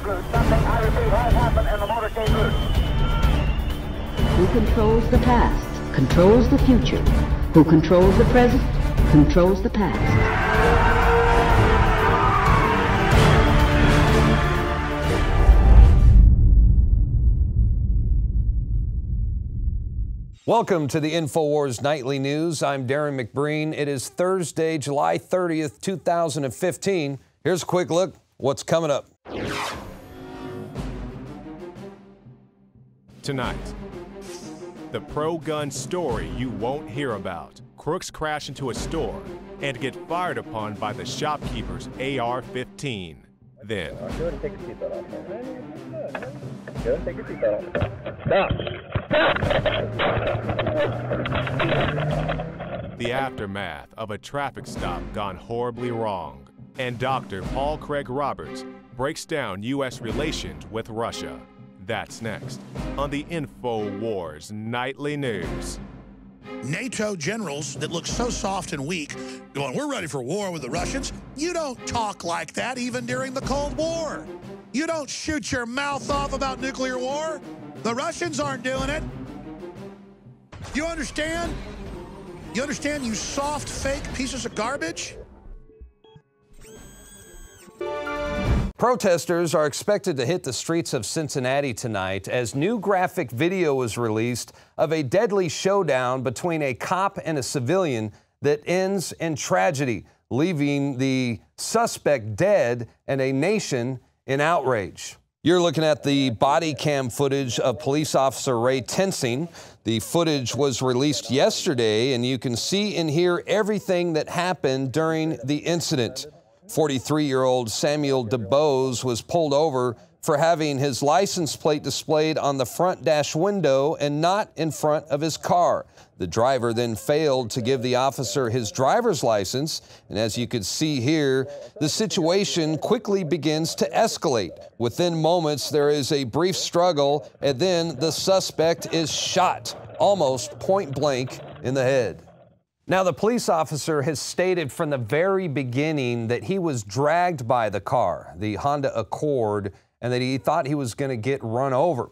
Something, I repeat, has happened and the motorcade loose. Who controls the past controls the future. Who controls the present controls the past. Welcome to the InfoWars Nightly News. I'm Darrin McBreen. It is Thursday, July 30th, 2015. Here's a quick look what's coming up. Tonight, the pro gun story you won't hear about. Crooks crash into a store and get fired upon by the shopkeeper's AR 15. Then, off. Stop! the aftermath of a traffic stop gone horribly wrong. And Dr. Paul Craig Roberts breaks down U.S. relations with Russia. That's next on the InfoWars Nightly News. NATO generals that look so soft and weak going, we're ready for war with the Russians. You don't talk like that even during the Cold War. You don't shoot your mouth off about nuclear war. The Russians aren't doing it. You understand? You understand, you soft, fake pieces of garbage? Protesters are expected to hit the streets of Cincinnati tonight as new graphic video was released of a deadly showdown between a cop and a civilian that ends in tragedy, leaving the suspect dead and a nation in outrage. You're looking at the body cam footage of police officer Ray Tensing. The footage was released yesterday, and you can see and hear everything that happened during the incident. 43 year old Samuel DuBose was pulled over for having his license plate displayed on the front dash window and not in front of his car. The driver then failed to give the officer his driver's license, and as you can see here, the situation quickly begins to escalate. Within moments, there is a brief struggle, and then the suspect is shot almost point blank in the head. Now, the police officer has stated from the very beginning that he was dragged by the car, the Honda Accord, and that he thought he was going to get run over.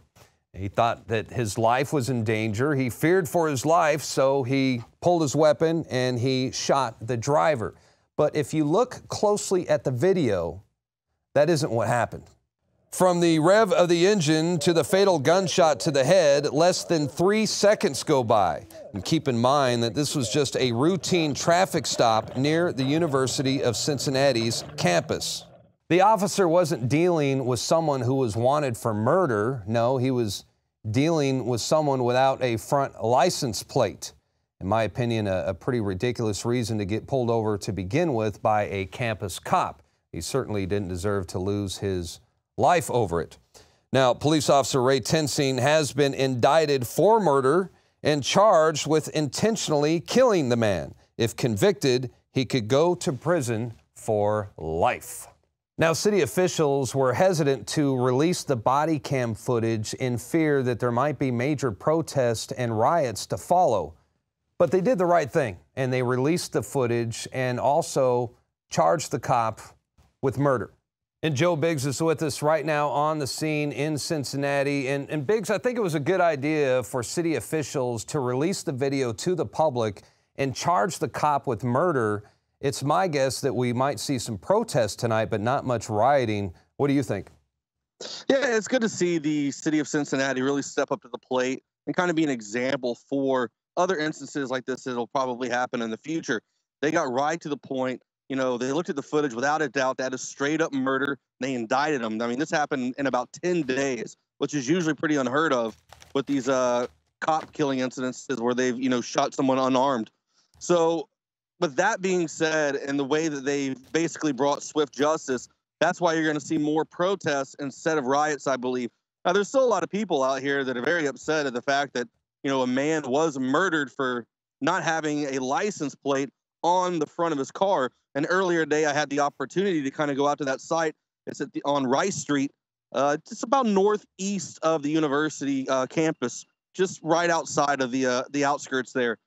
He thought that his life was in danger. He feared for his life, so he pulled his weapon and he shot the driver. But if you look closely at the video, that isn't what happened. From the rev of the engine to the fatal gunshot to the head, less than three seconds go by. And keep in mind that this was just a routine traffic stop near the University of Cincinnati's campus. The officer wasn't dealing with someone who was wanted for murder. No, he was dealing with someone without a front license plate. In my opinion, a, a pretty ridiculous reason to get pulled over to begin with by a campus cop. He certainly didn't deserve to lose his life over it. Now, police officer Ray Tensing has been indicted for murder and charged with intentionally killing the man. If convicted, he could go to prison for life. Now, city officials were hesitant to release the body cam footage in fear that there might be major protests and riots to follow. But they did the right thing and they released the footage and also charged the cop with murder. And Joe Biggs is with us right now on the scene in Cincinnati. And, and, Biggs, I think it was a good idea for city officials to release the video to the public and charge the cop with murder. It's my guess that we might see some protests tonight, but not much rioting. What do you think? Yeah, it's good to see the city of Cincinnati really step up to the plate and kind of be an example for other instances like this that'll probably happen in the future. They got right to the point you know, they looked at the footage without a doubt. That is straight up murder. They indicted him. I mean, this happened in about 10 days, which is usually pretty unheard of with these uh, cop killing incidences where they've, you know, shot someone unarmed. So, with that being said, and the way that they basically brought swift justice, that's why you're going to see more protests instead of riots, I believe. Now, there's still a lot of people out here that are very upset at the fact that, you know, a man was murdered for not having a license plate on the front of his car. And earlier today, I had the opportunity to kind of go out to that site. It's at the, on Rice Street, uh, just about northeast of the university uh, campus, just right outside of the uh, the outskirts there.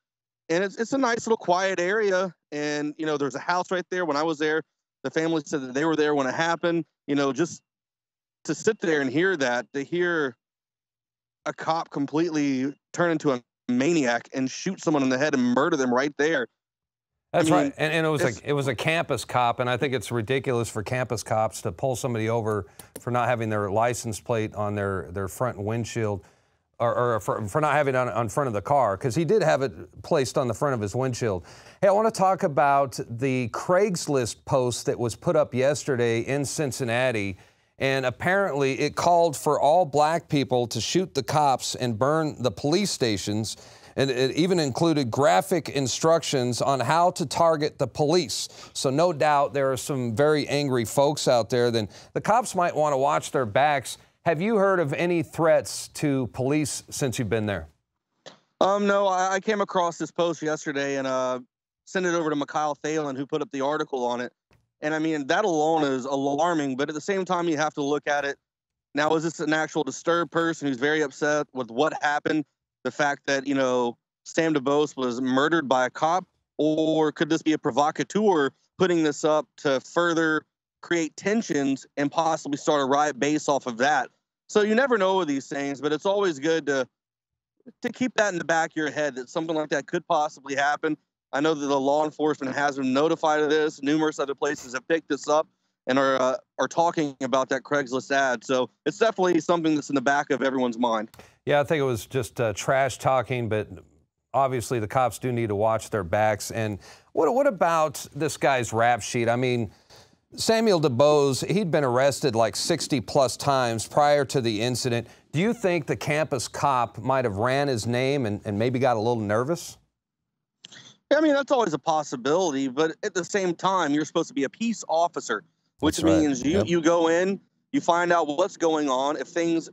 And it's it's a nice little quiet area. And you know, there's a house right there. When I was there, the family said that they were there when it happened. You know, just to sit there and hear that, to hear a cop completely turn into a maniac and shoot someone in the head and murder them right there. That's I mean, right, and, and it was a it was a campus cop, and I think it's ridiculous for campus cops to pull somebody over for not having their license plate on their their front windshield, or, or for, for not having it on, on front of the car, because he did have it placed on the front of his windshield. Hey, I want to talk about the Craigslist post that was put up yesterday in Cincinnati. And apparently, it called for all black people to shoot the cops and burn the police stations. And it even included graphic instructions on how to target the police. So, no doubt there are some very angry folks out there. Then the cops might want to watch their backs. Have you heard of any threats to police since you've been there? Um, no, I, I came across this post yesterday and uh, sent it over to Mikael Thalen, who put up the article on it. And I mean, that alone is alarming, but at the same time, you have to look at it. Now, is this an actual disturbed person who's very upset with what happened? The fact that, you know, Sam DuBose was murdered by a cop? Or could this be a provocateur putting this up to further create tensions and possibly start a riot based off of that? So you never know with these things, but it's always good to to keep that in the back of your head that something like that could possibly happen. I know that the law enforcement has been notified of this. Numerous other places have picked this up and are uh, are talking about that Craigslist ad. So it's definitely something that's in the back of everyone's mind. Yeah, I think it was just uh, trash talking, but obviously the cops do need to watch their backs. And what what about this guy's rap sheet? I mean. Samuel DuBose, he'd been arrested like 60 plus times prior to the incident. Do you think the campus cop might have ran his name and, and maybe got a little nervous? I mean, that's always a possibility, but at the same time, you're supposed to be a peace officer, which That's right. means you Yep. you go in, you find out what's going on. If things,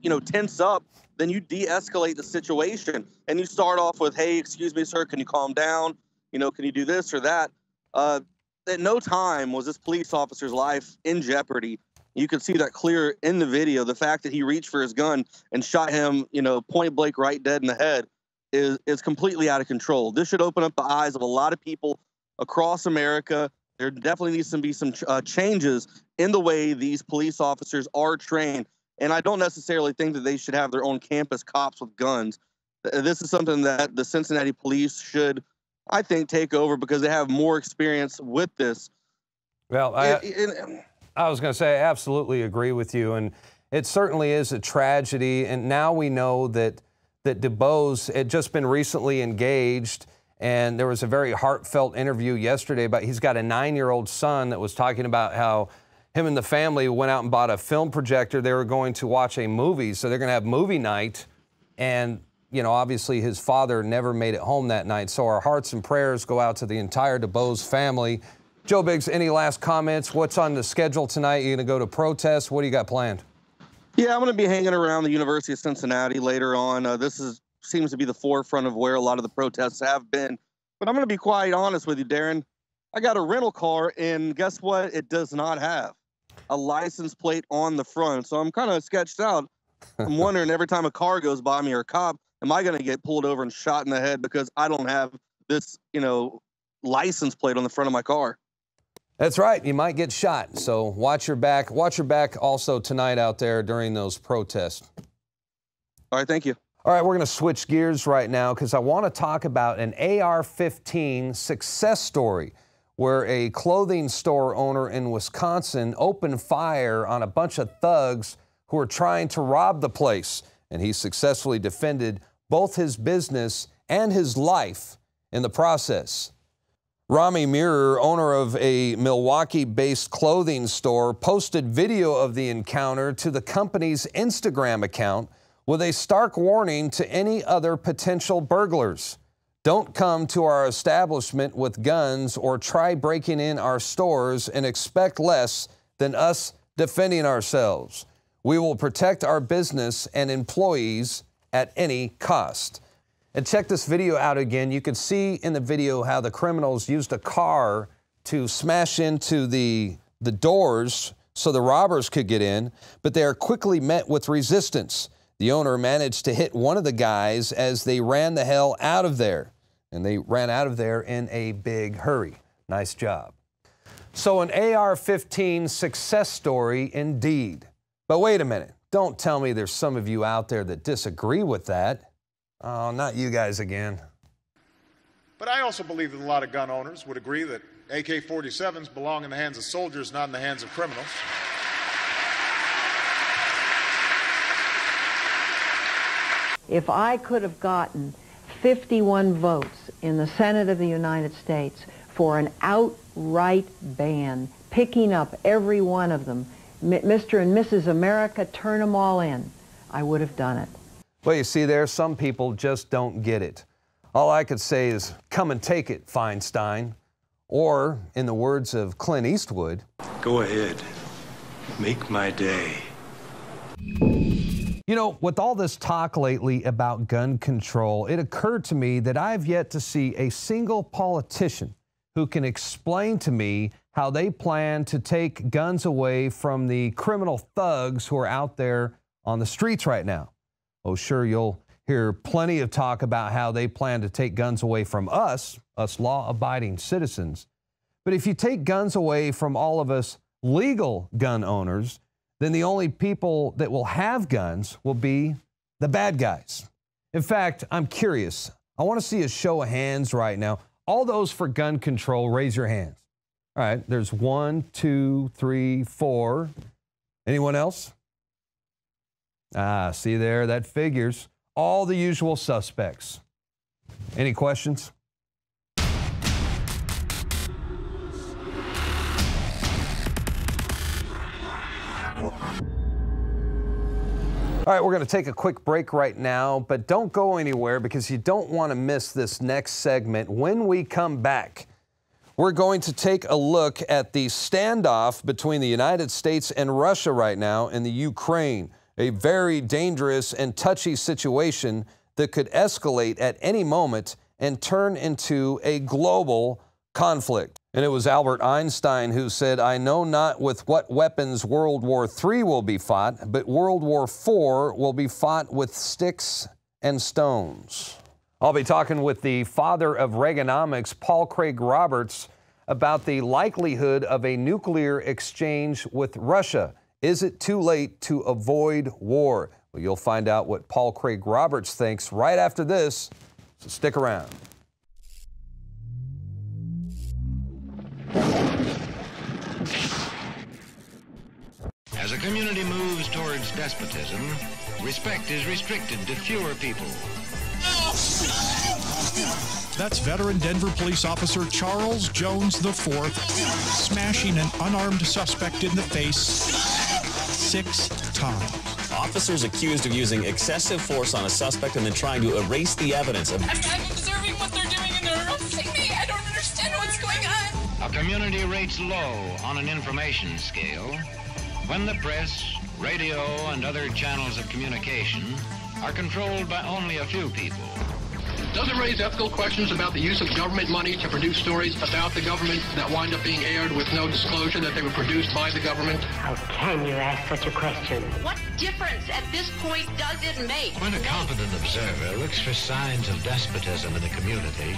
you know, tense up, then you de-escalate the situation, and you start off with, "Hey, excuse me, sir, can you calm down? You know, can you do this or that?" Uh, at no time was this police officer's life in jeopardy. You can see that clear in the video. The fact that he reached for his gun and shot him, you know, point blank, right dead in the head, is is completely out of control. This should open up the eyes of a lot of people across America. There definitely needs to be some ch- uh, changes in the way these police officers are trained. And I don't necessarily think that they should have their own campus cops with guns. This is something that the Cincinnati police should, I think, take over because they have more experience with this. Well, I, It- it- I was going to say, I absolutely agree with you. And it certainly is a tragedy. And now we know that, that DuBose had just been recently engaged. And there was a very heartfelt interview yesterday about he's got a nine year old son that was talking about how him and the family went out and bought a film projector. They were going to watch a movie. So they're going to have movie night. And, you know, obviously his father never made it home that night. So our hearts and prayers go out to the entire DuBose family. Joe Biggs, any last comments? What's on the schedule tonight? You going to go to protest? What do you got planned? Yeah, I'm going to be hanging around the University of Cincinnati later on. Uh, this is seems to be the forefront of where a lot of the protests have been. But I'm going to be quite honest with you, Darrin. I got a rental car, and guess what? It does not have a license plate on the front. So I'm kind of sketched out. I'm wondering every time a car goes by me or a cop, am I going to get pulled over and shot in the head because I don't have this, you know, license plate on the front of my car? That's right. You might get shot. So watch your back. Watch your back also tonight out there during those protests. All right, thank you. All right, we're going to switch gears right now because I want to talk about an AR 15 success story where a clothing store owner in Wisconsin opened fire on a bunch of thugs who were trying to rob the place. And he successfully defended both his business and his life in the process. Rami Mirror, owner of a Milwaukee based clothing store, posted video of the encounter to the company's Instagram account with a stark warning to any other potential burglars. Don't come to our establishment with guns or try breaking in our stores and expect less than us defending ourselves. We will protect our business and employees at any cost. And check this video out again. You can see in the video how the criminals used a car to smash into the, the doors so the robbers could get in, but they are quickly met with resistance. The owner managed to hit one of the guys as they ran the hell out of there. And they ran out of there in a big hurry. Nice job. So, an AR 15 success story indeed. But wait a minute. Don't tell me there's some of you out there that disagree with that. Oh, not you guys again. But I also believe that a lot of gun owners would agree that AK 47s belong in the hands of soldiers, not in the hands of criminals. If I could have gotten 51 votes in the Senate of the United States for an outright ban, picking up every one of them, Mr. and Mrs. America, turn them all in, I would have done it. Well, you see there, some people just don't get it. All I could say is, come and take it, Feinstein. Or, in the words of Clint Eastwood, Go ahead. Make my day. You know, with all this talk lately about gun control, it occurred to me that I've yet to see a single politician who can explain to me how they plan to take guns away from the criminal thugs who are out there on the streets right now. Oh, sure, you'll hear plenty of talk about how they plan to take guns away from us, us law abiding citizens. But if you take guns away from all of us legal gun owners, then the only people that will have guns will be the bad guys. In fact, I'm curious. I want to see a show of hands right now. All those for gun control, raise your hands. All right, there's one, two, three, four. Anyone else? Ah, see there, that figures. All the usual suspects. Any questions? All right, we're going to take a quick break right now, but don't go anywhere because you don't want to miss this next segment. When we come back, we're going to take a look at the standoff between the United States and Russia right now in the Ukraine, a very dangerous and touchy situation that could escalate at any moment and turn into a global conflict. And it was Albert Einstein who said, I know not with what weapons World War III will be fought, but World War IV will be fought with sticks and stones. I'll be talking with the father of Reaganomics, Paul Craig Roberts, about the likelihood of a nuclear exchange with Russia. Is it too late to avoid war? Well, you'll find out what Paul Craig Roberts thinks right after this, so stick around. As a community moves towards despotism, respect is restricted to fewer people. That's veteran Denver police officer Charles Jones IV smashing an unarmed suspect in the face six times. Officers accused of using excessive force on a suspect and then trying to erase the evidence of. I'm, I'm observing what they're doing A community rates low on an information scale when the press, radio, and other channels of communication are controlled by only a few people. Does it raise ethical questions about the use of government money to produce stories about the government that wind up being aired with no disclosure that they were produced by the government? How can you ask such a question? What difference at this point does it make? When a competent observer looks for signs of despotism in the community,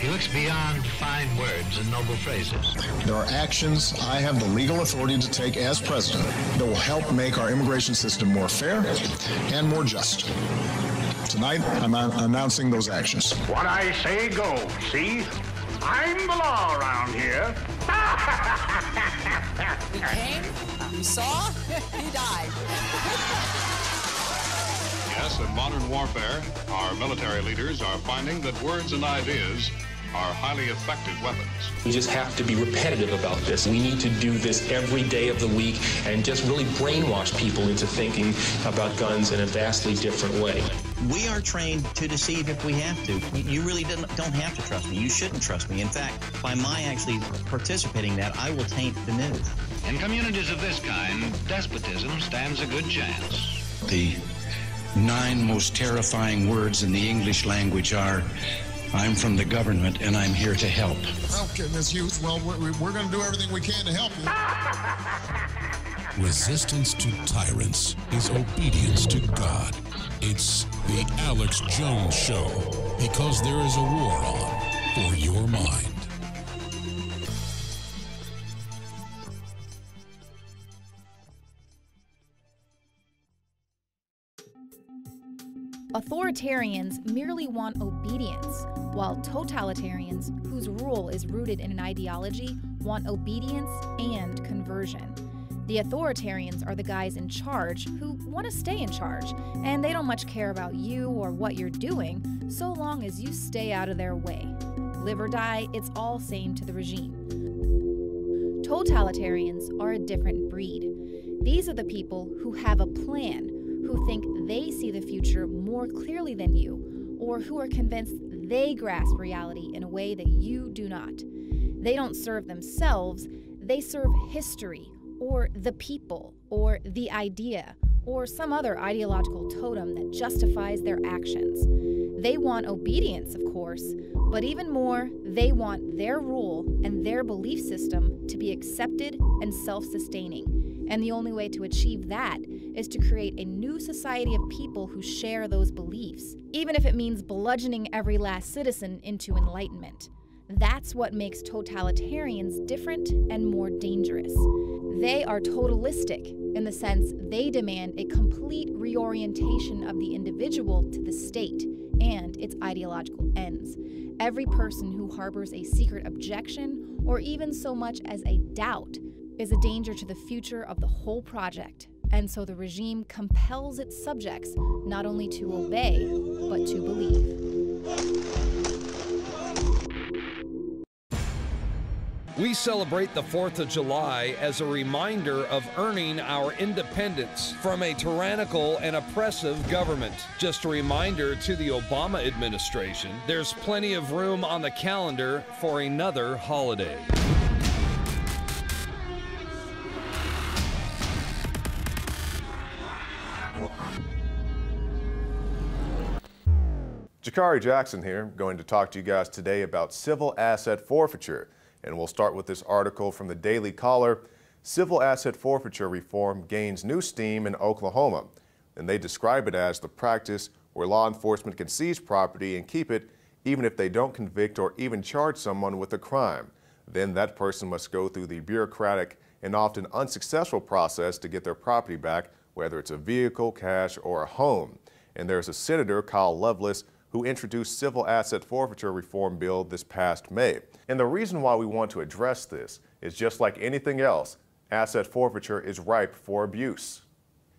he looks beyond fine words and noble phrases. There are actions I have the legal authority to take as president that will help make our immigration system more fair and more just. Tonight, I'm announcing those actions. What I say goes, see? I'm the law around here. he came, he saw, he died. yes, in modern warfare, our military leaders are finding that words and ideas are highly effective weapons. We just have to be repetitive about this. We need to do this every day of the week and just really brainwash people into thinking about guns in a vastly different way. We are trained to deceive if we have to. You really don't don't have to trust me. You shouldn't trust me. In fact, by my actually participating in that, I will taint the news. In communities of this kind, despotism stands a good chance. The nine most terrifying words in the English language are I'm from the government and I'm here to help. Okay, Miss Hughes, well, we're, we're going to do everything we can to help you. Resistance to tyrants is obedience to God. It's the Alex Jones Show because there is a war on for your mind. Authoritarians merely want obedience, while totalitarians, whose rule is rooted in an ideology, want obedience and conversion. The authoritarians are the guys in charge who want to stay in charge, and they don't much care about you or what you're doing so long as you stay out of their way. Live or die, it's all same to the regime. Totalitarians are a different breed. These are the people who have a plan, who think they see the future more clearly than you, or who are convinced they grasp reality in a way that you do not. They don't serve themselves, they serve history, or the people, or the idea, or some other ideological totem that justifies their actions. They want obedience, of course, but even more, they want their rule and their belief system to be accepted and self sustaining. And the only way to achieve that is to create a new society of people who share those beliefs, even if it means bludgeoning every last citizen into enlightenment. That's what makes totalitarians different and more dangerous. They are totalistic in the sense they demand a complete reorientation of the individual to the state and its ideological ends. Every person who harbors a secret objection or even so much as a doubt is a danger to the future of the whole project. And so the regime compels its subjects not only to obey, but to believe. We celebrate the 4th of July as a reminder of earning our independence from a tyrannical and oppressive government. Just a reminder to the Obama administration there's plenty of room on the calendar for another holiday. Jakari Jackson here, going to talk to you guys today about civil asset forfeiture. And we'll start with this article from the Daily Caller. Civil asset forfeiture reform gains new steam in Oklahoma. And they describe it as the practice where law enforcement can seize property and keep it even if they don't convict or even charge someone with a crime. Then that person must go through the bureaucratic and often unsuccessful process to get their property back, whether it's a vehicle, cash, or a home. And there's a Senator, Kyle Loveless, who introduced civil asset forfeiture reform bill this past May. And the reason why we want to address this is just like anything else, asset forfeiture is ripe for abuse.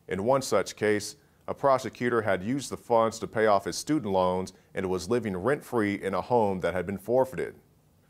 In one such case, a prosecutor had used the funds to pay off his student loans and was living rent-free in a home that had been forfeited.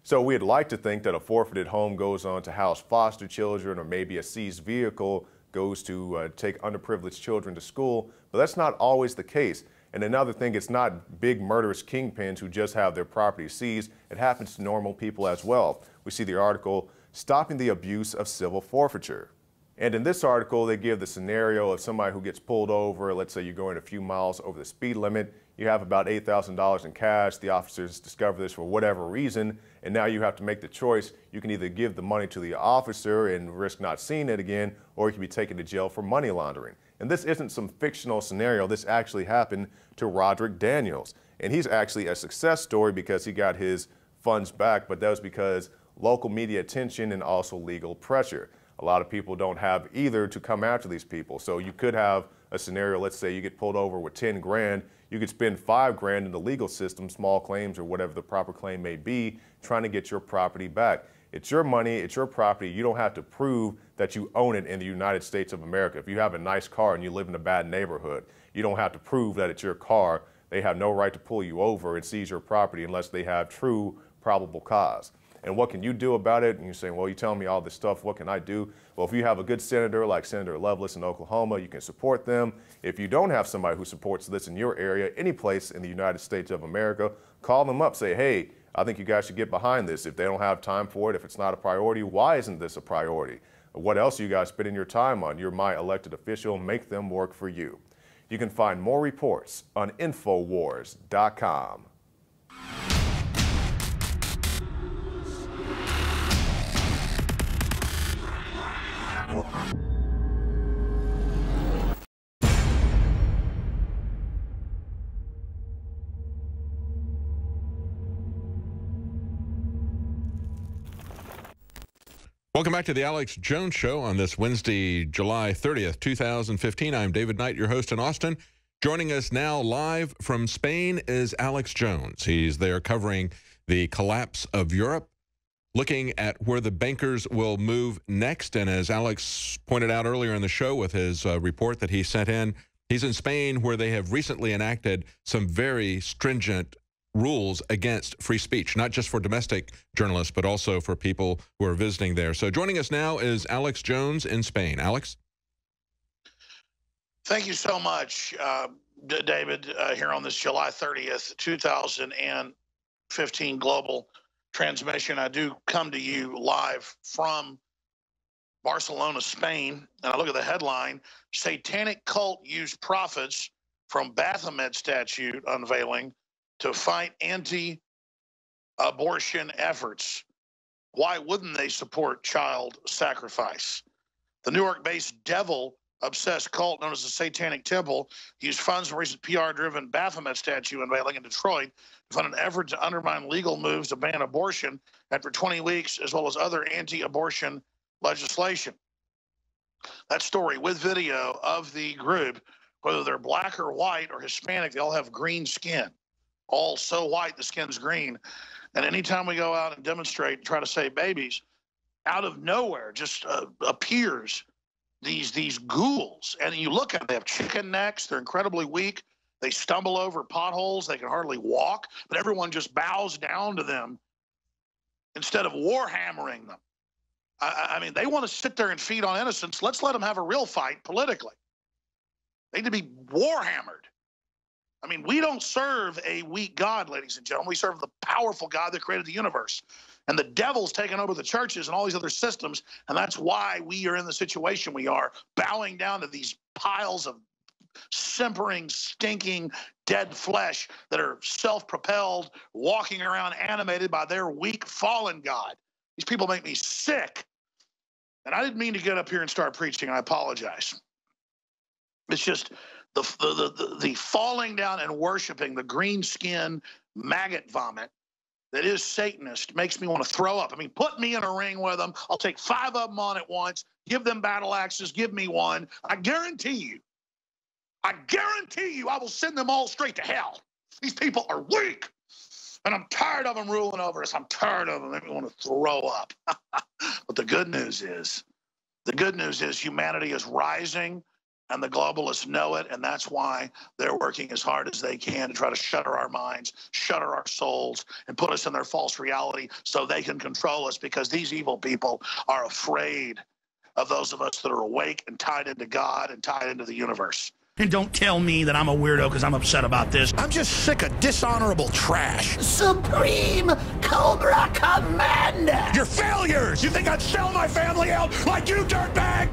So we'd like to think that a forfeited home goes on to house foster children or maybe a seized vehicle goes to uh, take underprivileged children to school, but that's not always the case. And another thing, it's not big murderous kingpins who just have their property seized. It happens to normal people as well. We see the article, Stopping the Abuse of Civil Forfeiture. And in this article, they give the scenario of somebody who gets pulled over. Let's say you're going a few miles over the speed limit. You have about $8,000 in cash. The officers discover this for whatever reason. And now you have to make the choice. You can either give the money to the officer and risk not seeing it again, or you can be taken to jail for money laundering. And this isn't some fictional scenario. This actually happened to Roderick Daniels. And he's actually a success story because he got his funds back, but that was because local media attention and also legal pressure. A lot of people don't have either to come after these people. So you could have a scenario, let's say you get pulled over with 10 grand, you could spend five grand in the legal system, small claims or whatever the proper claim may be, trying to get your property back. It's your money, it's your property. You don't have to prove that you own it in the United States of America. If you have a nice car and you live in a bad neighborhood, you don't have to prove that it's your car. They have no right to pull you over and seize your property unless they have true probable cause. And what can you do about it? And you're saying, well, you're telling me all this stuff. What can I do? Well, if you have a good senator like Senator Loveless in Oklahoma, you can support them. If you don't have somebody who supports this in your area, any place in the United States of America, call them up. Say, hey, I think you guys should get behind this. If they don't have time for it, if it's not a priority, why isn't this a priority? What else are you guys spending your time on? You're my elected official. Make them work for you. You can find more reports on Infowars.com. Welcome back to the Alex Jones Show on this Wednesday, July 30th, 2015. I'm David Knight, your host in Austin. Joining us now live from Spain is Alex Jones. He's there covering the collapse of Europe, looking at where the bankers will move next. And as Alex pointed out earlier in the show with his uh, report that he sent in, he's in Spain where they have recently enacted some very stringent rules against free speech, not just for domestic journalists, but also for people who are visiting there. So joining us now is Alex Jones in Spain. Alex? Thank you so much, uh, David, uh, here on this July 30th, 2015 global transmission. I do come to you live from Barcelona, Spain, and I look at the headline Satanic cult used profits from Baphomet statute unveiling to fight anti abortion efforts. Why wouldn't they support child sacrifice? The New York based Devil obsessed cult known as the Satanic Temple used funds from recent PR-driven Baphomet statue unveiling in Detroit to fund an effort to undermine legal moves to ban abortion after 20 weeks, as well as other anti-abortion legislation. That story with video of the group, whether they're black or white or Hispanic, they all have green skin, all so white the skin's green. And anytime we go out and demonstrate and try to save babies, out of nowhere just uh, appears these these ghouls, and you look at them, they have chicken necks. They're incredibly weak. They stumble over potholes. They can hardly walk, but everyone just bows down to them instead of warhammering them. I, I mean, they want to sit there and feed on innocence. Let's let them have a real fight politically. They need to be warhammered. I mean, we don't serve a weak God, ladies and gentlemen. We serve the powerful God that created the universe. And the devil's taken over the churches and all these other systems. And that's why we are in the situation we are, bowing down to these piles of simpering, stinking, dead flesh that are self propelled, walking around animated by their weak, fallen God. These people make me sick. And I didn't mean to get up here and start preaching. I apologize. It's just the, the, the, the falling down and worshiping the green skin maggot vomit that is Satanist makes me want to throw up. I mean, put me in a ring with them. I'll take five of them on at once, give them battle axes, give me one. I guarantee you, I guarantee you, I will send them all straight to hell. These people are weak. And I'm tired of them ruling over us. I'm tired of them. They want to throw up. but the good news is, the good news is humanity is rising and the globalists know it, and that's why they're working as hard as they can to try to shutter our minds, shutter our souls, and put us in their false reality so they can control us because these evil people are afraid of those of us that are awake and tied into God and tied into the universe. And don't tell me that I'm a weirdo because I'm upset about this. I'm just sick of dishonorable trash. Supreme Cobra Commander! You're failures! You think I'd sell my family out like you, dirtbag?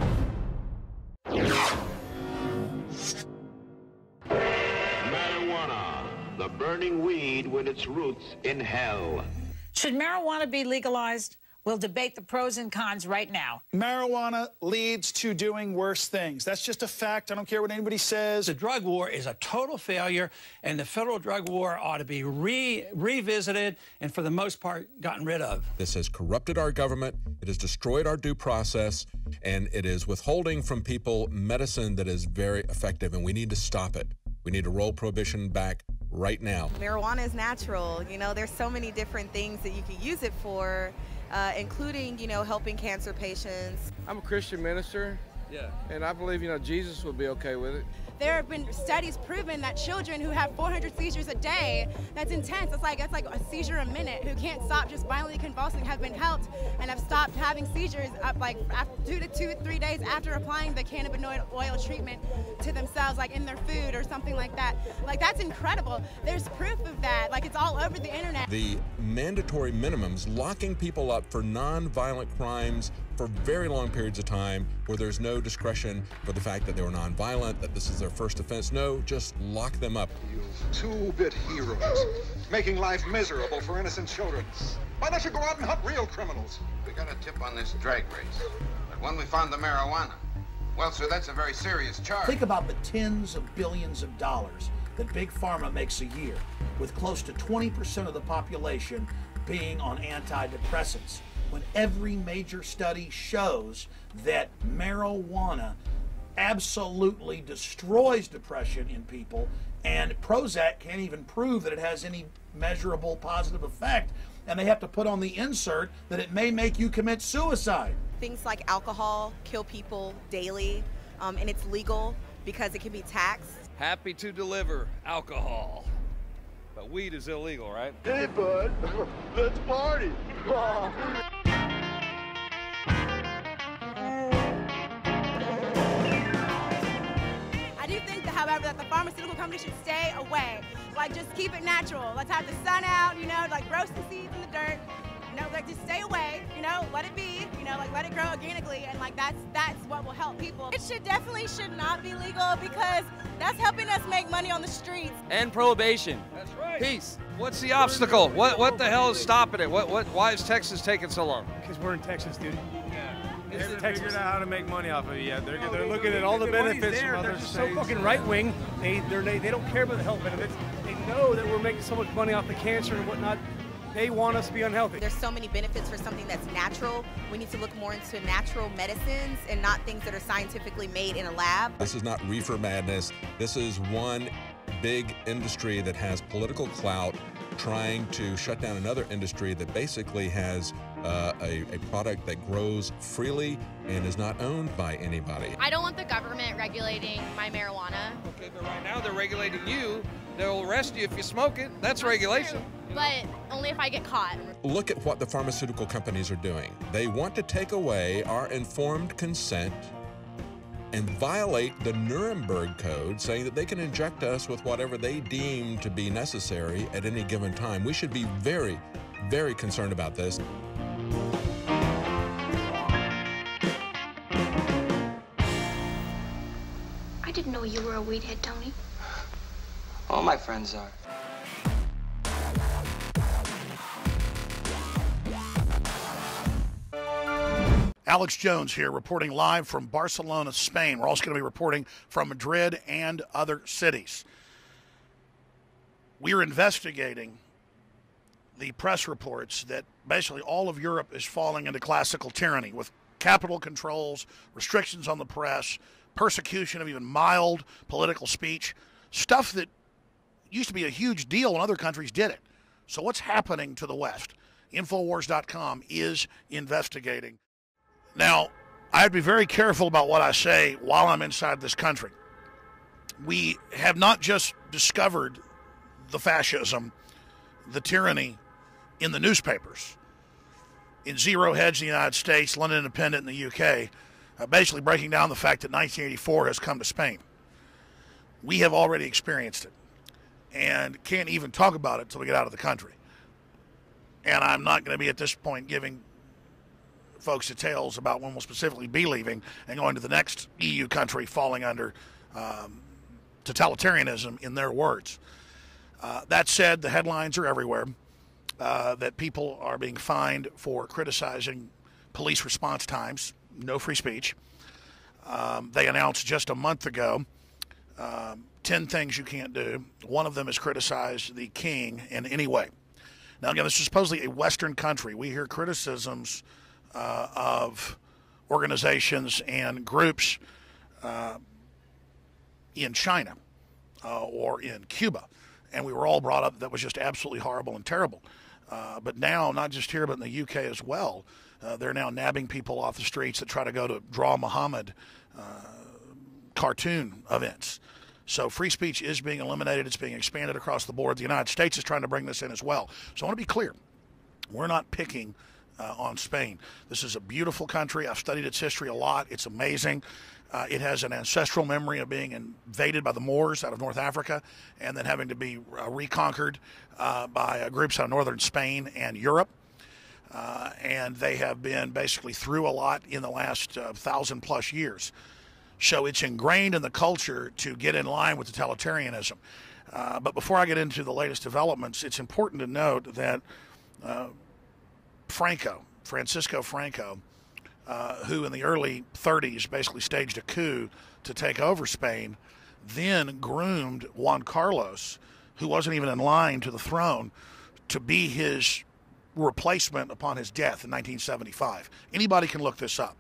The burning weed with its roots in hell. Should marijuana be legalized? We'll debate the pros and cons right now. Marijuana leads to doing worse things. That's just a fact. I don't care what anybody says. The drug war is a total failure, and the federal drug war ought to be re revisited and, for the most part, gotten rid of. This has corrupted our government, it has destroyed our due process, and it is withholding from people medicine that is very effective, and we need to stop it. We need to roll prohibition back right now. Marijuana is natural. You know, there's so many different things that you can use it for, uh, including, you know, helping cancer patients. I'm a Christian minister. Yeah. And I believe, you know, Jesus would be okay with it. There have been studies proven that children who have 400 seizures a day, that's intense. It's like it's like a seizure a minute, who can't stop just violently convulsing, have been helped and have stopped having seizures up like two to two, three days after applying the cannabinoid oil treatment to themselves, like in their food or something like that. Like that's incredible. There's proof of that. Like it's all over the internet. The mandatory minimums locking people up for non-violent crimes for very long periods of time where there's no discretion for the fact that they were nonviolent, that this is their first offense. No, just lock them up. You two-bit heroes, making life miserable for innocent children. Why don't you go out and hunt real criminals? We got a tip on this drag race. But when we found the marijuana, well, sir, that's a very serious charge. Think about the tens of billions of dollars that Big Pharma makes a year, with close to 20% of the population being on antidepressants when every major study shows that marijuana absolutely destroys depression in people, and Prozac can't even prove that it has any measurable positive effect. And they have to put on the insert that it may make you commit suicide. Things like alcohol kill people daily, um, and it's legal because it can be taxed. Happy to deliver alcohol. But weed is illegal, right? Hey, bud, let's party. I do think, that, however, that the pharmaceutical company should stay away. Like, just keep it natural. Let's have the sun out, you know, like grow some seeds in the dirt. You know, like just stay away, you know, let it be, you know, like let it grow organically and like that's that's what will help people. It should definitely should not be legal because that's helping us make money on the streets. And prohibition. That's right. Peace. What's the obstacle? What what the hell is stopping it? What what why is Texas taking so long? Because we're in Texas, dude. Yeah. They haven't Texas. figured out how to make money off of it yet. They're, No, they're they- looking they- at all the the benefits there. from They're other just so fucking right wing. They they they don't care about the health benefits. They know that we're making so much money off the cancer and whatnot. They want us to be unhealthy. There's so many benefits for something that's natural. We need to look more into natural medicines and not things that are scientifically made in a lab. This is not reefer madness. This is one big industry that has political clout trying to shut down another industry that basically has uh, a, a product that grows freely and is not owned by anybody. I don't want the government regulating my marijuana, Okay, but right now they're regulating you. They'll arrest you if you smoke it. That's regulation. but only if I get caught. Look at what the pharmaceutical companies are doing. They want to take away our informed consent and violate the Nuremberg Code, saying that they can inject us with whatever they deem to be necessary at any given time. We should be very, very concerned about this. I didn't know you were a weed head, Tony. All my friends are. Alex Jones here, reporting live from Barcelona, Spain. We're also going to be reporting from Madrid and other cities. We are investigating the press reports that basically all of Europe is falling into classical tyranny with capital controls, restrictions on the press, persecution of even mild political speech, stuff that used to be a huge deal when other countries did it. So, what's happening to the West? Infowars.com is investigating. Now, I have to be very careful about what I say while I'm inside this country. We have not just discovered the fascism, the tyranny in the newspapers. In Zero Hedge in the United States, London Independent in the UK, uh, basically breaking down the fact that 1984 has come to Spain. We have already experienced it and can't even talk about it until we get out of the country. And I'm not going to be at this point giving folks details about when we'll specifically be leaving and going to the next EU country falling under um, totalitarianism, in their words. Uh, that said, the headlines are everywhere uh, that people are being fined for criticizing police response times, no free speech. Um, they announced just a month ago um, 10 things you can't do. One of them is criticize the king in any way. Now, again, this is supposedly a Western country. We hear criticisms uh, of organizations and groups uh, in China uh, or in Cuba. And we were all brought up that was just absolutely horrible and terrible. Uh, but now, not just here, but in the UK as well, uh, they're now nabbing people off the streets that try to go to Draw Muhammad uh, cartoon events. So free speech is being eliminated. It's being expanded across the board. The United States is trying to bring this in as well. So I want to be clear. We're not picking uh, on Spain. This is a beautiful country. I've studied its history a lot. It's amazing. Uh, it has an ancestral memory of being invaded by the Moors out of North Africa and then having to be uh, reconquered uh, by uh, groups out of northern Spain and Europe. Uh, and they have been basically through a lot in the last uh, thousand plus years. So it's ingrained in the culture to get in line with totalitarianism. But before I get into the latest developments, it's important to note that Franco, Francisco Franco, uh, who in the early 30s basically staged a coup to take over Spain, then groomed Juan Carlos, who wasn't even in line to the throne, to be his replacement upon his death in 1975. Anybody can look this up.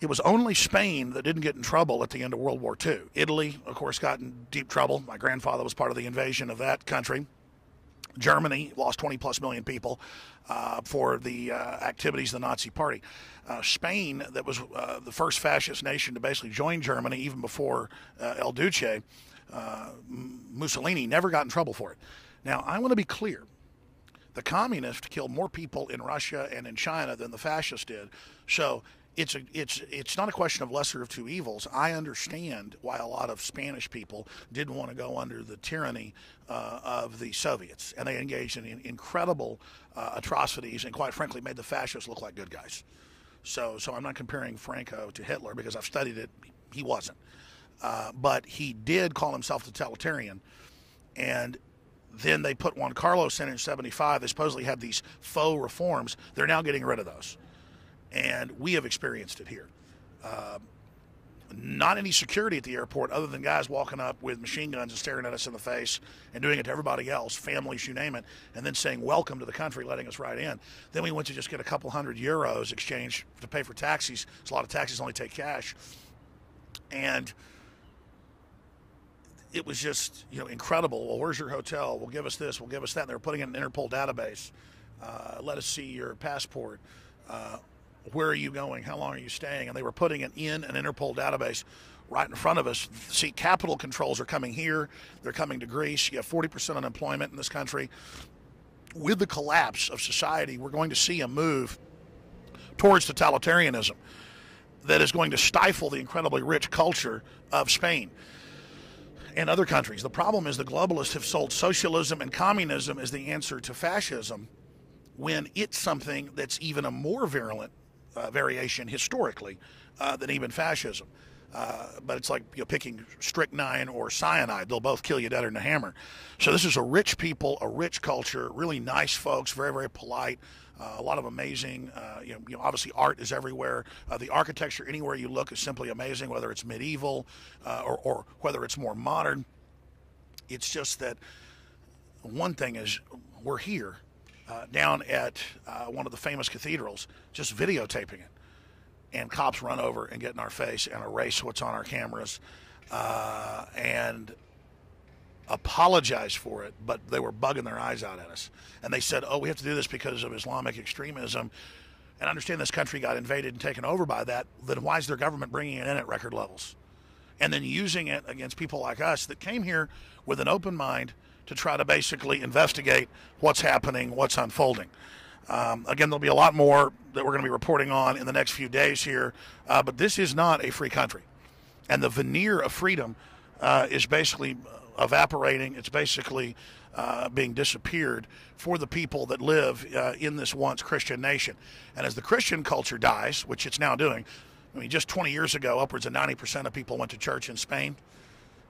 It was only Spain that didn't get in trouble at the end of World War II. Italy, of course, got in deep trouble. My grandfather was part of the invasion of that country. Germany lost 20 plus million people uh, for the uh, activities of the Nazi Party. Uh, Spain, that was uh, the first fascist nation to basically join Germany, even before uh, El Duce, uh, Mussolini never got in trouble for it. Now, I want to be clear. The communists killed more people in Russia and in China than the fascists did. So it's a, it's it's not a question of lesser of two evils. I understand why a lot of Spanish people didn't want to go under the tyranny uh, of the Soviets, and they engaged in, in incredible uh, atrocities, and quite frankly, made the fascists look like good guys. So so I'm not comparing Franco to Hitler because I've studied it. He wasn't, uh, but he did call himself totalitarian, and then they put Juan Carlos in in 75. They supposedly had these faux reforms. They're now getting rid of those and we have experienced it here. Uh, not any security at the airport other than guys walking up with machine guns and staring at us in the face and doing it to everybody else, families, you name it, and then saying welcome to the country, letting us right in. Then we went to just get a couple hundred euros exchanged to pay for taxis. So a lot of taxis only take cash. And it was just, you know, incredible. Well, where's your hotel? Well, give us this. We'll give us that. And they were putting in an Interpol database. Uh, let us see your passport. Uh, where are you going? How long are you staying? And they were putting it in an Interpol database right in front of us. See, capital controls are coming here. They're coming to Greece. You have 40% unemployment in this country. With the collapse of society, we're going to see a move towards totalitarianism that is going to stifle the incredibly rich culture of Spain and other countries. The problem is the globalists have sold socialism and communism as the answer to fascism when it's something that's even a more virulent uh, variation historically uh, than even fascism. Uh, but it's like you know, picking strychnine or cyanide. They'll both kill you dead in a hammer. So this is a rich people, a rich culture, really nice folks, very, very polite. Uh, a lot of amazing, uh, you, know, you, know, obviously art is everywhere. Uh, the architecture, anywhere you look, is simply amazing, whether it's medieval or, or whether it's more modern. It's just that one thing is we're here uh, down at uh, one of the famous cathedrals, just videotaping it. And cops run over and get in our face and erase what's on our cameras uh, and apologize for it, but they were bugging their eyes out at us. And they said, oh, we have to do this because of Islamic extremism. And I understand this country got invaded and taken over by that. Then why is their government bringing it in at record levels? And then using it against people like us that came here with an open mind to try to basically investigate what's happening, what's unfolding. Um, again, there'll be a lot more that we're going to be reporting on in the next few days here, uh, but this is not a free country. And the veneer of freedom uh, is basically evaporating, it's basically uh, being disappeared for the people that live uh, in this once Christian nation. And as the Christian culture dies, which it's now doing, I mean, just 20 years ago, upwards of 90% of people went to church in Spain.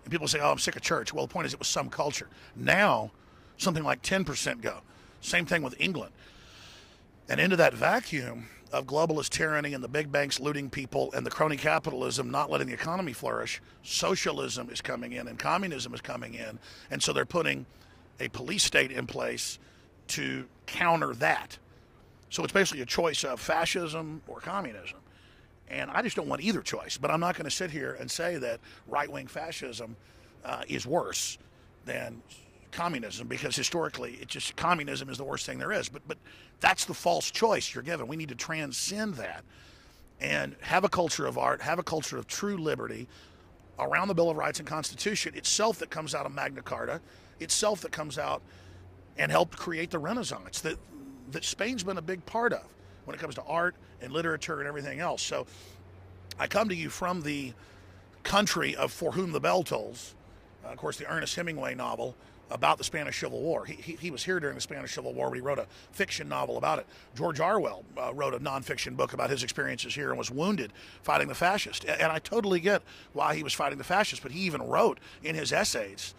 And people say, oh, I'm sick of church. Well, the point is, it was some culture. Now, something like 10% go. Same thing with England. And into that vacuum of globalist tyranny and the big banks looting people and the crony capitalism not letting the economy flourish, socialism is coming in and communism is coming in. And so they're putting a police state in place to counter that. So it's basically a choice of fascism or communism. And I just don't want either choice. But I'm not going to sit here and say that right wing fascism uh, is worse than communism because historically it just communism is the worst thing there is. But but that's the false choice you're given. We need to transcend that and have a culture of art, have a culture of true liberty around the Bill of Rights and Constitution itself that comes out of Magna Carta, itself that comes out and helped create the Renaissance that that Spain's been a big part of when it comes to art and literature and everything else. So I come to you from the country of For Whom the Bell Tolls, uh, of course, the Ernest Hemingway novel about the Spanish Civil War. He, he, he, was here during the Spanish Civil War, but he wrote a fiction novel about it. George Orwell uh, wrote a nonfiction book about his experiences here and was wounded fighting the fascists. And I totally get why he was fighting the fascists, but he even wrote in his essays,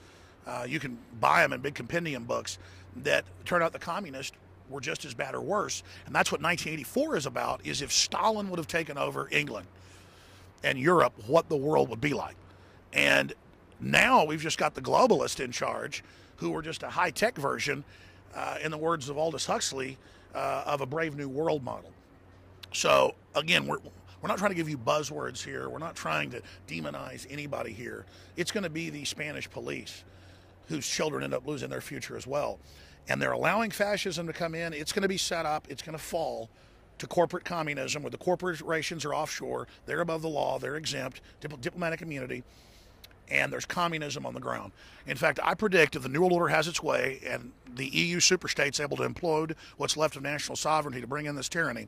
uh, you can buy them in big compendium books, that turned out the communists were just as bad or worse. And that's what 1984 is about, is if Stalin would have taken over England and Europe, what the world would be like. And now we've just got the globalists in charge who are just a high-tech version, uh, in the words of Aldous Huxley, uh, of a Brave New World model. So again, we're We're not trying to give you buzzwords here. We're not trying to demonize anybody here. It's going to be the Spanish police whose children end up losing their future as well. And they're allowing fascism to come in. It's going to be set up, it's going to fall to corporate communism where the corporations are offshore, they're above the law, they're exempt, dip- diplomatic immunity, and there's communism on the ground. In fact, I predict if the New World Order has its way and the EU superstates able to implode what's left of national sovereignty to bring in this tyranny,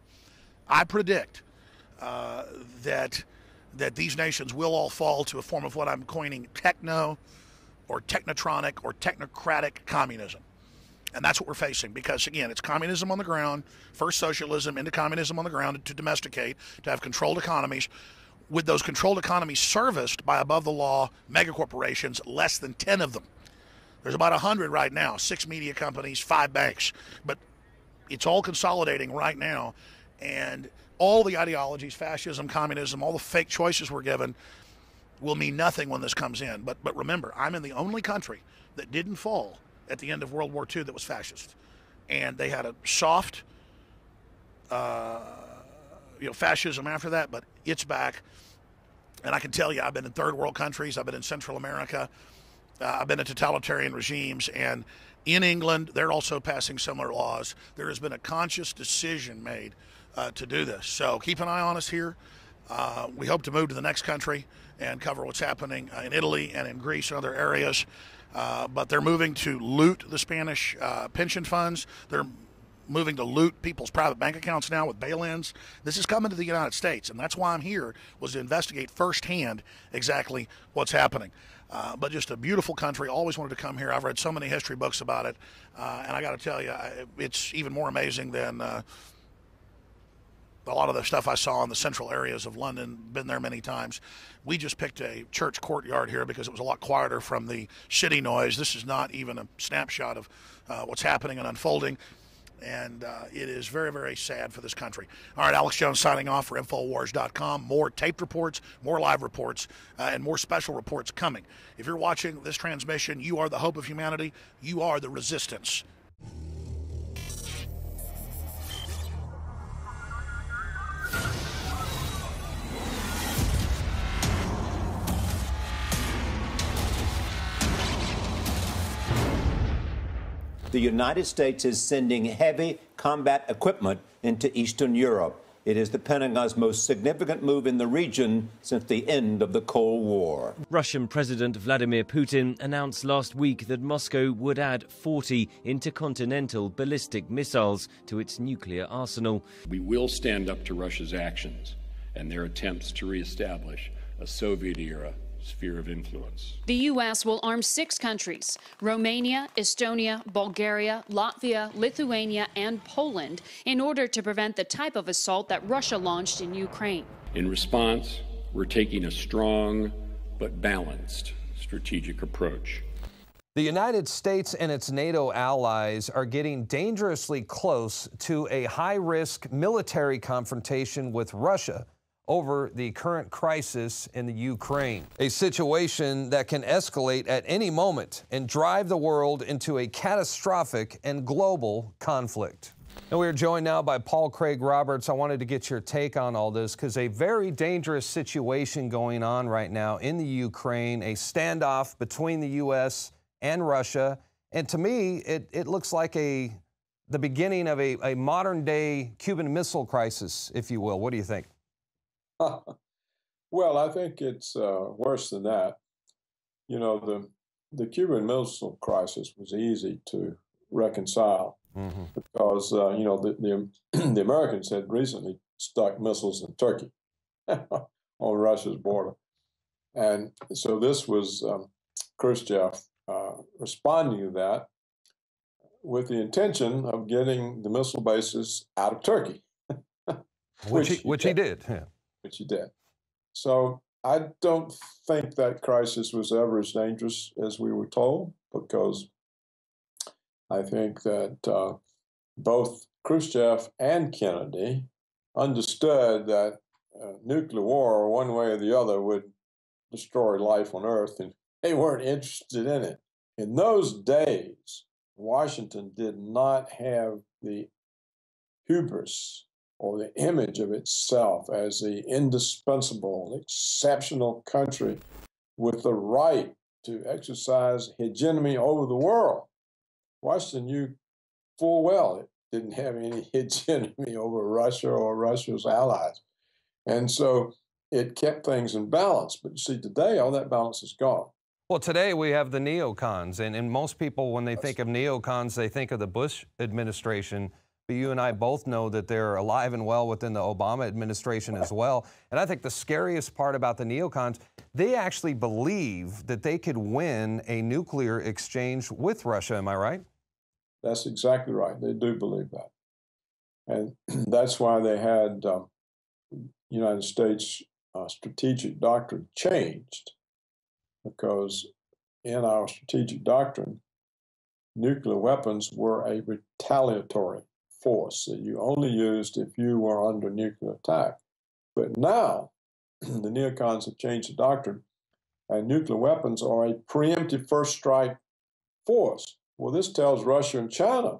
I predict uh, that that these nations will all fall to a form of what I'm coining techno or technotronic or technocratic communism. And that's what we're facing because, again, it's communism on the ground, first socialism into communism on the ground to domesticate, to have controlled economies, with those controlled economies serviced by above the law megacorporations, less than 10 of them. There's about 100 right now, six media companies, five banks, but it's all consolidating right now. And all the ideologies, fascism, communism, all the fake choices we're given will mean nothing when this comes in. But, but remember, I'm in the only country that didn't fall at the end of World War II that was fascist. And they had a soft, uh, you know, fascism after that, but it's back. And I can tell you, I've been in third world countries, I've been in Central America, uh, I've been in totalitarian regimes, and in England, they're also passing similar laws. There has been a conscious decision made uh, to do this. So keep an eye on us here. Uh, we hope to move to the next country and cover what's happening uh, in Italy and in Greece and other areas. Uh, but they're moving to loot the Spanish uh, pension funds. They're moving to loot people's private bank accounts now with bail-ins. This is coming to the United States, and that's why I'm here was to investigate firsthand exactly what's happening. Uh, but just a beautiful country. Always wanted to come here. I've read so many history books about it, uh, and I got to tell you, it's even more amazing than uh, a lot of the stuff I saw in the central areas of London, been there many times. We just picked a church courtyard here because it was a lot quieter from the city noise. This is not even a snapshot of uh, what's happening and unfolding. And uh, it is very, very sad for this country. All right, Alex Jones signing off for Infowars.com. More taped reports, more live reports, uh, and more special reports coming. If you're watching this transmission, you are the hope of humanity. You are the resistance. The United States is sending heavy combat equipment into Eastern Europe. It is the Pentagon's most significant move in the region since the end of the Cold War. Russian President Vladimir Putin announced last week that Moscow would add 40 intercontinental ballistic missiles to its nuclear arsenal. We will stand up to Russia's actions and their attempts to reestablish a Soviet era sphere of influence. The U.S. will arm six countries Romania, Estonia, Bulgaria, Latvia, Lithuania, and Poland in order to prevent the type of assault that Russia launched in Ukraine. In response, we're taking a strong but balanced strategic approach. The United States and its NATO allies are getting dangerously close to a high risk military confrontation with Russia over the current crisis in the Ukraine, a situation that can escalate at any moment and drive the world into a catastrophic and global conflict. And we are joined now by Paul Craig Roberts. I wanted to get your take on all this because a very dangerous situation going on right now in the Ukraine, a standoff between the U.S. and Russia. And to me, it, it looks like a the beginning of a, a modern day Cuban Missile Crisis, if you will. What do you think? well, I think it's uh, worse than that. You know, the the Cuban Missile Crisis was easy to reconcile mm-hmm. because uh, you know the, the, the Americans had recently stuck missiles in Turkey on Russia's border, and so this was um, Khrushchev uh, responding to that with the intention of getting the missile bases out of Turkey, which, which, he, which he did. Yeah which he did. So I don't think that crisis was ever as dangerous as we were told, because I think that uh, both Khrushchev and Kennedy understood that uh, nuclear war, one way or the other, would destroy life on Earth, and they weren't interested in it. In those days, Washington did not have the hubris or the image of itself as the indispensable, exceptional country with the right to exercise hegemony over the world. Washington knew full well it didn't have any hegemony over Russia or Russia's allies. And so it kept things in balance. But you see, today all that balance is gone. Well, today we have the neocons, and, and most people, when they think of neocons, they think of the Bush administration. But you and I both know that they're alive and well within the Obama administration as well. And I think the scariest part about the neocons, they actually believe that they could win a nuclear exchange with Russia. Am I right? That's exactly right. They do believe that. And that's why they had um, United States uh, strategic doctrine changed because in our strategic doctrine, nuclear weapons were a retaliatory force that you only used if you were under nuclear attack. But now, the neocons have changed the doctrine, and nuclear weapons are a preemptive first strike force. Well, this tells Russia and China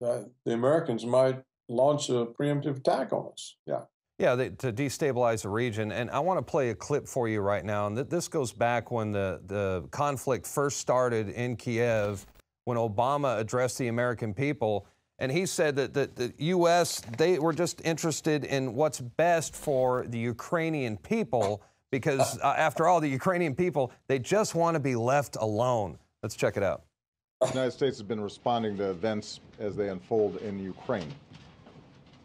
that the Americans might launch a preemptive attack on us. Yeah. Yeah, they, to destabilize the region. And I want to play a clip for you right now. And th this goes back when the, the conflict first started in Kiev, when Obama addressed the American people. And he said that, that the U.S., they were just interested in what's best for the Ukrainian people because, uh, after all, the Ukrainian people, they just want to be left alone. Let's check it out. The United States has been responding to events as they unfold in Ukraine.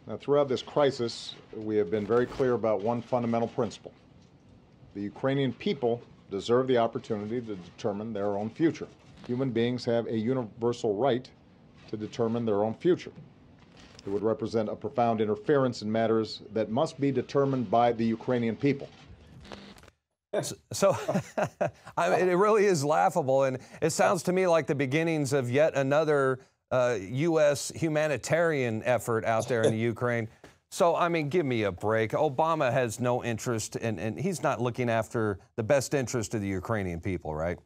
Now, throughout this crisis, we have been very clear about one fundamental principle. The Ukrainian people deserve the opportunity to determine their own future. Human beings have a universal right to determine their own future. It would represent a profound interference in matters that must be determined by the Ukrainian people. So I mean, it really is laughable, and it sounds to me like the beginnings of yet another uh, U.S. humanitarian effort out there in the Ukraine. So, I mean, give me a break. Obama has no interest, and in, he's not looking after the best interest of the Ukrainian people, right?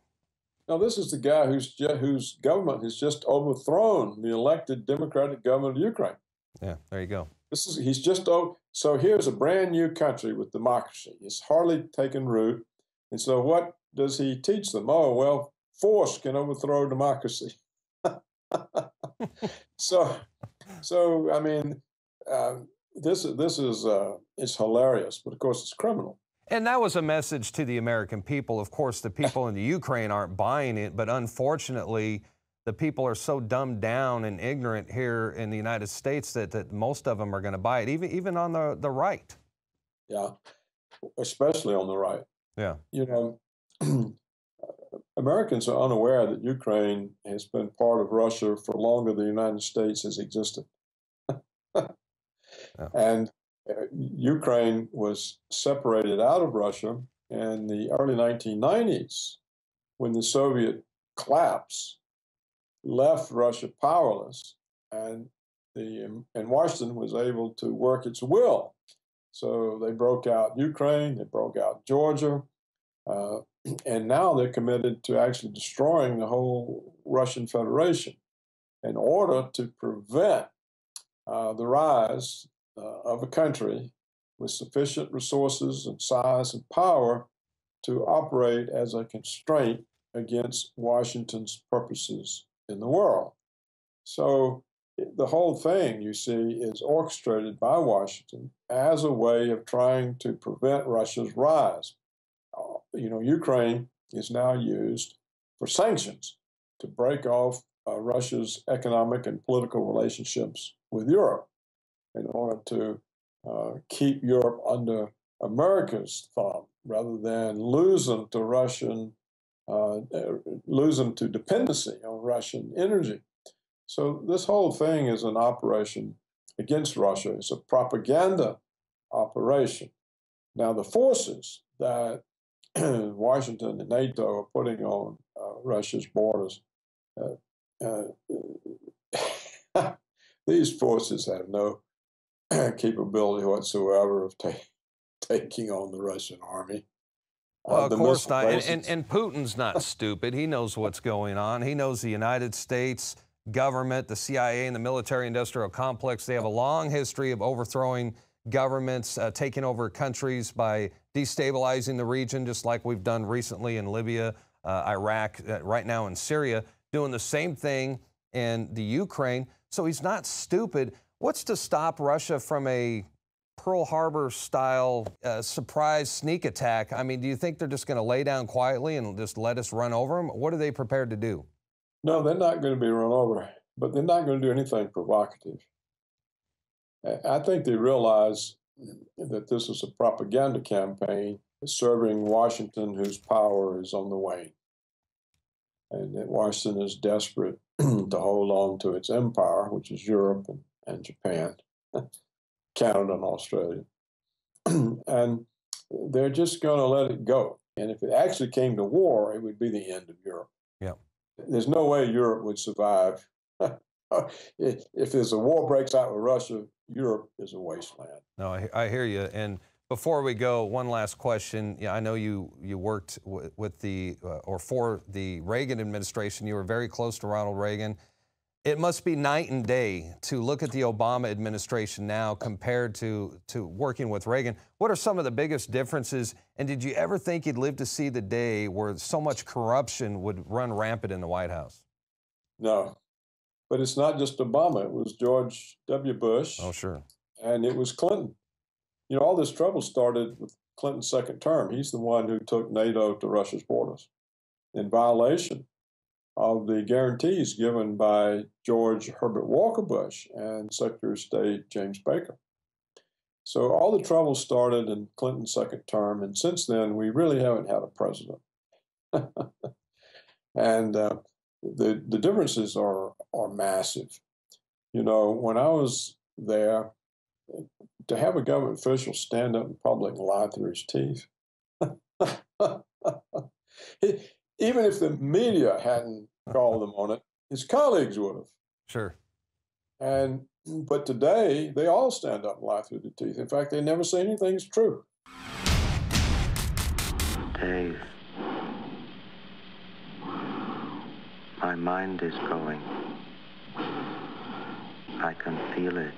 No, this is the guy whose whose government has just overthrown the elected Democratic government of Ukraine. Yeah, there you go. This is he's just oh so here's a brand new country with democracy. It's hardly taken root, and so what does he teach them? Oh well, force can overthrow democracy. so, so I mean, uh, this this is uh, it's hilarious, but of course it's criminal. And that was a message to the American people. Of course, the people in the Ukraine aren't buying it, but unfortunately, the people are so dumbed down and ignorant here in the United States that, that most of them are going to buy it, even even on the, the right. Yeah, especially on the right. Yeah. You know, Americans are unaware that Ukraine has been part of Russia for longer than the United States has existed. yeah. And Ukraine was separated out of Russia in the early 1990s when the Soviet collapse left Russia powerless, and the and Washington was able to work its will. So they broke out Ukraine, they broke out Georgia, uh, and now they're committed to actually destroying the whole Russian Federation in order to prevent uh, the rise uh, of a country with sufficient resources and size and power to operate as a constraint against Washington's purposes in the world. So the whole thing, you see, is orchestrated by Washington as a way of trying to prevent Russia's rise you know, Ukraine is now used for sanctions to break off uh, Russia's economic and political relationships with Europe in order to uh, keep Europe under America's thumb rather than lose them to Russian, uh, lose them to dependency on Russian energy. So this whole thing is an operation against Russia. It's a propaganda operation. Now the forces that Washington and NATO are putting on uh, Russia's borders. Uh, uh, these forces have no capability whatsoever of ta- taking on the Russian army. Uh, of course not. And, and, and Putin's not stupid. He knows what's going on. He knows the United States government, the CIA, and the military industrial complex. They have a long history of overthrowing governments, uh, taking over countries by destabilizing the region, just like we've done recently in Libya, uh, Iraq, uh, right now in Syria, doing the same thing in the Ukraine. So he's not stupid. What's to stop Russia from a Pearl Harbor style uh, surprise sneak attack? I mean, do you think they're just going to lay down quietly and just let us run over them? What are they prepared to do? No, they're not going to be run over, but they're not going to do anything provocative. I think they realize that this is a propaganda campaign serving Washington, whose power is on the wane. And that Washington is desperate to hold on to its empire, which is Europe and, and Japan, Canada, and Australia. and they're just going to let it go. And if it actually came to war, it would be the end of Europe. Yeah. There's no way Europe would survive. if there's a war breaks out with Russia, Europe is a wasteland. No, I, I hear you. And before we go, one last question. Yeah, I know you you worked with the uh, or for the Reagan administration. You were very close to Ronald Reagan. It must be night and day to look at the Obama administration now compared to to working with Reagan. What are some of the biggest differences? And did you ever think you'd live to see the day where so much corruption would run rampant in the White House? No, but it's not just Obama. It was George W. Bush. Oh, sure. And it was Clinton. You know, all this trouble started with Clinton's second term. He's the one who took NATO to Russia's borders in violation of the guarantees given by George Herbert Walker Bush and Secretary of State James Baker. So all the trouble started in Clinton's second term, and since then we really haven't had a president. and uh, the the differences are are massive. You know, when I was there, to have a government official stand up in public and lie through his teeth, even if the media hadn't called him on it, his colleagues would have. Sure. And but today they all stand up and lie through the teeth. In fact, they never say anything's true. Dave. My mind is going. I can feel it.